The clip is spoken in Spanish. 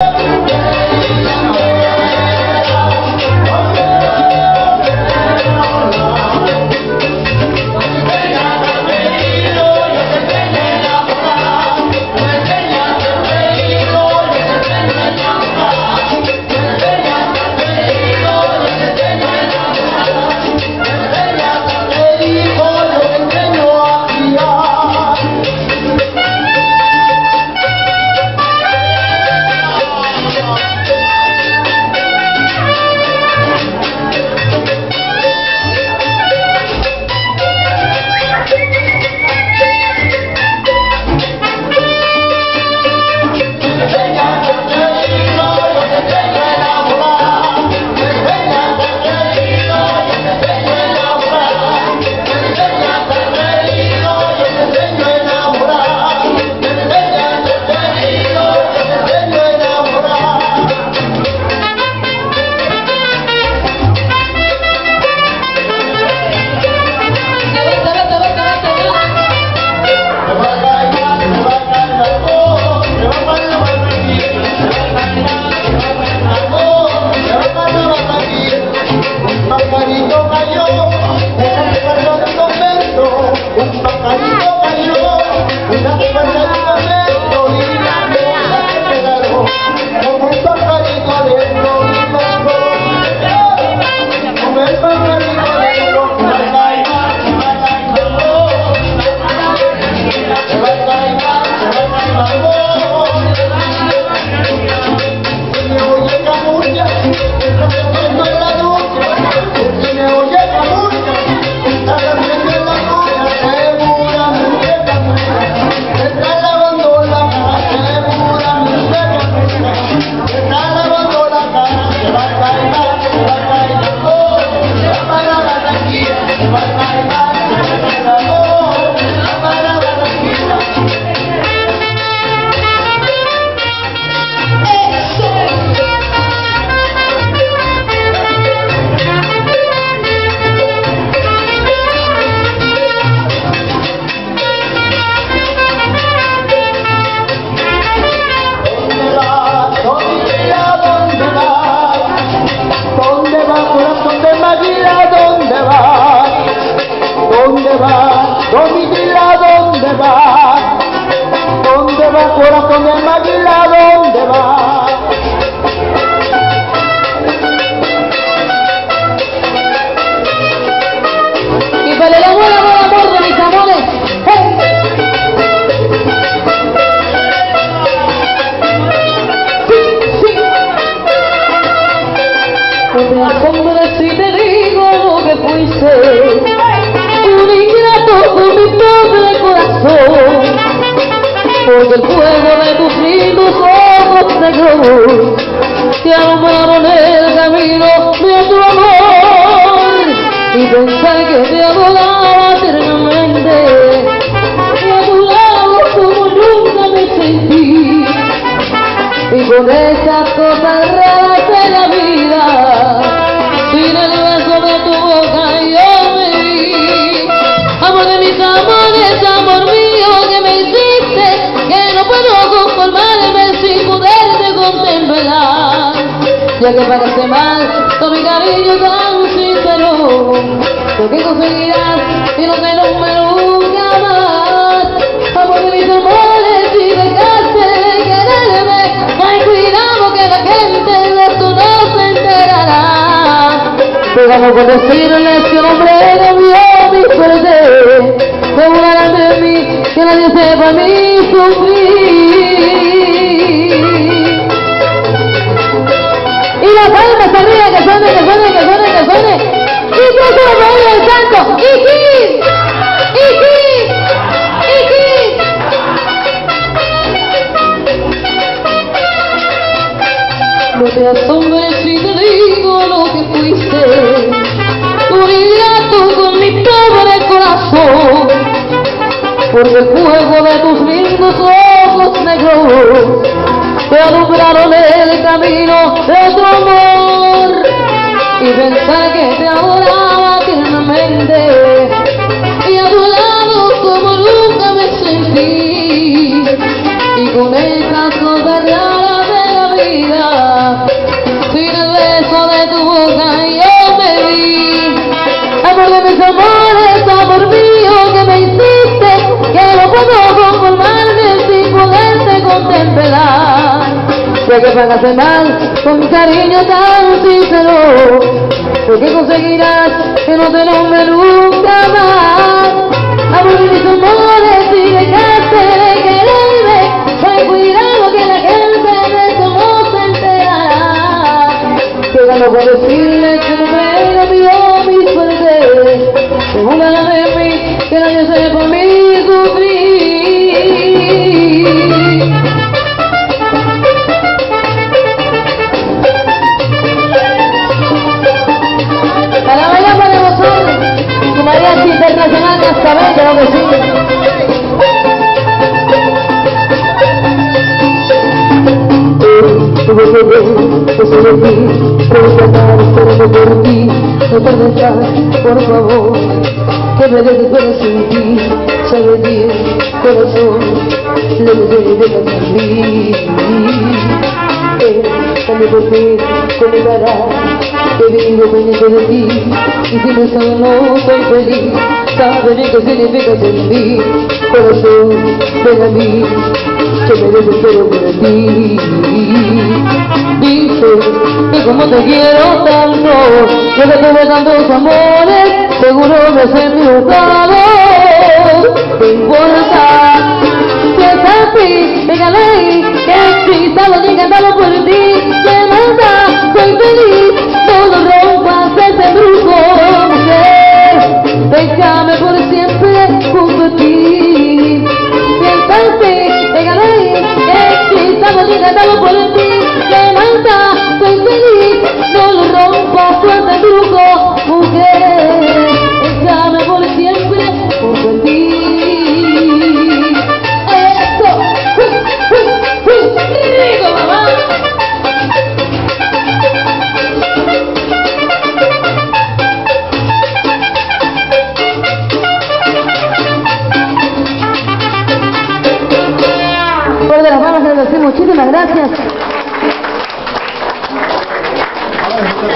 Thank you. va? Domitila, ¿dónde va? ¿Dónde va corazón de Maguila? ¿Dónde va? Y para el amor, amor, amor de mis amores. Sí, sí. Si te digo lo que fuiste. Porque el fuego de tus lindos ojos negros te alumbraron el camino de tu amor. Y pensar que te adoraba eternamente y a tu lado como nunca me sentí. Y con esas cosas ya que pagaste mal con mi cariño tan sincero lo que conseguirás y que no me nunca más. Amor de mis amores si dejaste de quererme ay cuidado que la gente de esto no se enterará. Pegamos con decirles que un hombre debió mi suerte Se burlarán de mí, que nadie sepa mi sufrir Y que se lo baile el santo. ¡Iki! No te asombres si te digo lo que fuiste Un ingrato con mi pobre corazón Porque el fuego de tus lindos ojos negros Te alumbraron el camino de tu amor Y pensar que te adoraba y a tu lado como nunca me sentí. Y con el transcurrir de la vida sin el beso de tu boca yo me vi. Amor de mis amores amor mío que me hiciste que no puedo conformarme sin poderte contemplar. Sé que pagaste mal con mi cariño tan sincero porque conseguirás que no te nombre nunca más. Amor mis amores, y Que ver, que soy de ti, preguntar, esperando por ti, no permitas, por favor, que me dejes ver sin ti, sabe bien, corazón, de mí. Eh, también por ti, conectará, que vivo pendiente de ti, y si no no soy feliz, sabe bien qué significa en mí, corazón, ven a mí, que me desespero por ti. Dice que como te quiero tanto, yo que tuve tantos amores, seguro me has equivocado. ¿Qué importa? Si es así, déjale que sí, estaba encantado por ti. Que manda, soy feliz, no lo rompas ese brujo,